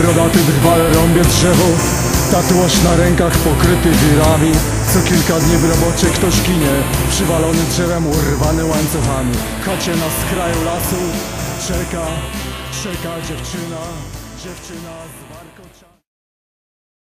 Brodaty drwal rąbie drzewo. Tatuaż na rękach pokryty wirami. Co kilka dni w robocie ktoś ginie. Przywalony drzewem, urwany łańcuchami. W chacie na skraju lasu. Czeka, czeka dziewczyna. Dziewczyna z...